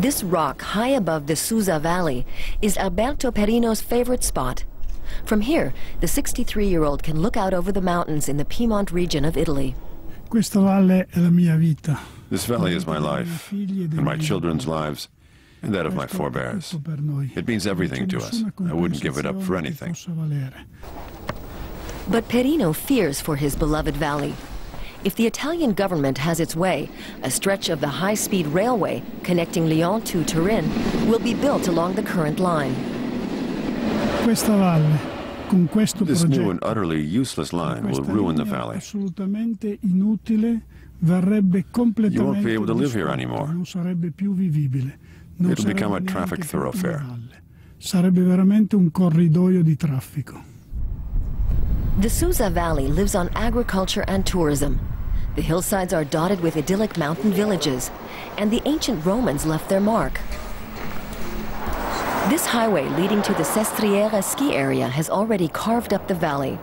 This rock high above the Susa Valley is Alberto Perino's favorite spot. From here, the 63-year-old can look out over the mountains in the Piedmont region of Italy. Questa valle è la mia vita. This valley is my life, and my children's lives, and that of my forebears. It means everything to us. I wouldn't give it up for anything. But Perino fears for his beloved valley. If the Italian government has its way, a stretch of the high-speed railway connecting Lyon to Turin will be built along the current line. Questa valle, con questo This new and utterly useless line will ruin the valley. assolutamente inutile, verrebbe completamente You won't be able to live here anymore. Non sarebbe più vivibile. Non It'll become a traffic neanche più una thoroughfare. Sarebbe veramente un corridoio di traffico. The Susa Valley lives on agriculture and tourism. The hillsides are dotted with idyllic mountain villages, and the ancient Romans left their mark. This highway leading to the Sestriere ski area has already carved up the valley.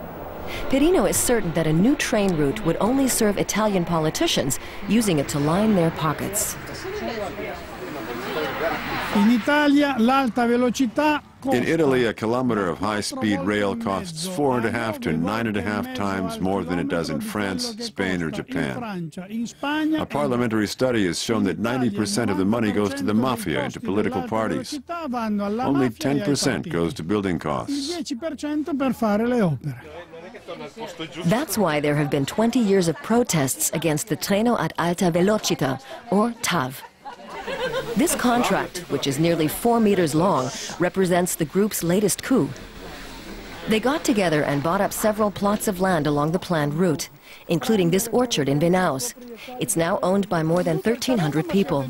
Perino is certain that a new train route would only serve Italian politicians, using it to line their pockets. In Italia l'alta velocità In Italy, a kilometer of high-speed rail costs four and a half to nine and a half times more than it does in France, Spain, or Japan. A parliamentary study has shown that 90% of the money goes to the mafia and to political parties. Only 10% goes to building costs. 10% per fare le opere. That's why there have been 20 years of protests against the Treno ad Alta Velocità, or TAV. This contract, which is nearly four meters long, represents the group's latest coup. They got together and bought up several plots of land along the planned route, including this orchard in Venaus. It's now owned by more than 1,300 people.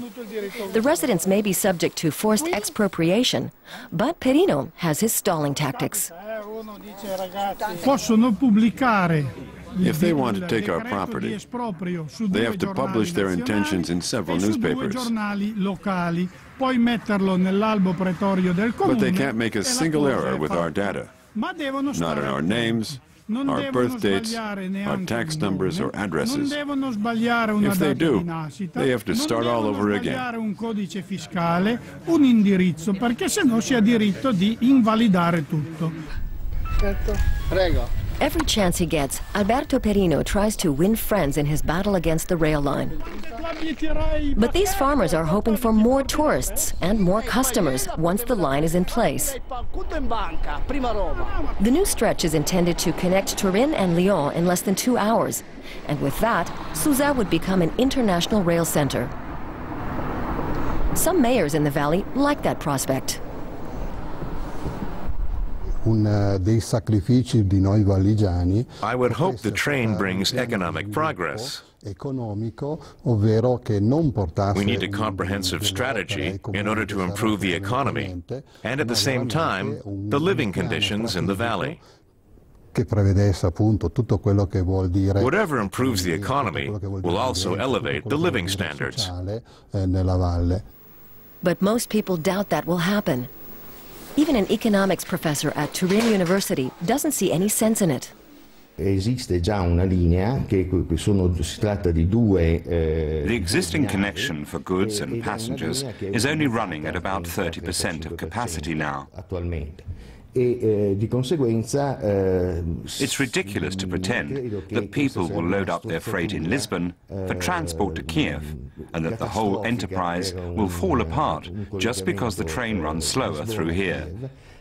The residents may be subject to forced expropriation, but Perino has his stalling tactics. Possono pubblicare If they want to take our property, they have to publish their intentions in several newspapers. giornali locali, poi metterlo nell'albo pretorio del comune. But they can't make a single error with our data. Not stare in our names, our birth dates, our tax numbers or addresses. Non devono sbagliare una If they do, they have to start all over again. sbagliare un codice fiscale, un indirizzo, perché sennò si ha diritto di invalidare tutto. Prego. Every chance he gets, Alberto Perino tries to win friends in his battle against the rail line. But these farmers are hoping for more tourists and more customers once the line is in place. The new stretch is intended to connect Turin and Lyon in less than two hours. And with that, Susa would become an international rail center. Some mayors in the valley like that prospect. Un, eh, dei sacrifici di noi valigiani I would hope the train brings economic progress. economico, ovvero che non portasse We need a comprehensive strategy in order to improve the economy, and at the same time, the living conditions in the valley. che prevedesse appunto tutto quello che vuol dire Whatever improves the economy quello che vuol will also elevate the living standards. sociale, eh, nella valle. But most people doubt that will happen. Even an economics professor at Turin University doesn't see any sense in it. Esiste già una linea che che sono, si tratta di due. eh, The existing connection for goods and ed è una passengers linea che è is only running at about 30% of capacity now. Eh, eh, It's ridiculous to pretend that people will load up their freight in Lisbon for transport to Kiev and that the whole enterprise will fall apart just because the train runs slower through here.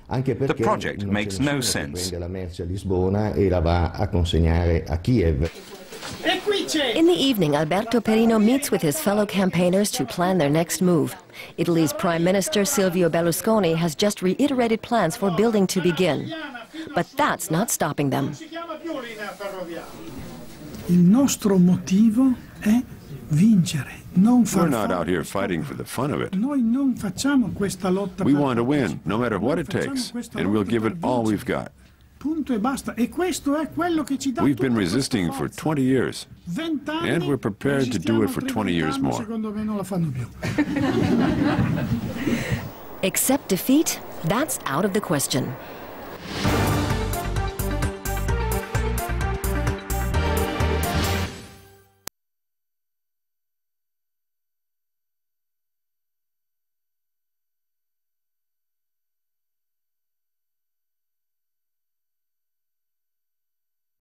The project makes no sense. In the evening, Alberto Perino meets with his fellow campaigners to plan their next move. Italy's Prime Minister Silvio Berlusconi has just reiterated plans for building to begin. But that's not stopping them. si chiama più linea ferroviaria. Il nostro motivo è vincere, non We're not out here fighting for the fun of it. Noi non facciamo questa lotta We want to win, no matter what it takes, and we'll give it all we've got. Punto e basta. E questo è quello che ci dà We've been resisting for 20 years. and we're prepared to do it for 20 years altri 20 anni, more. Secondo me non la fanno più. Accept defeat? That's out of the question.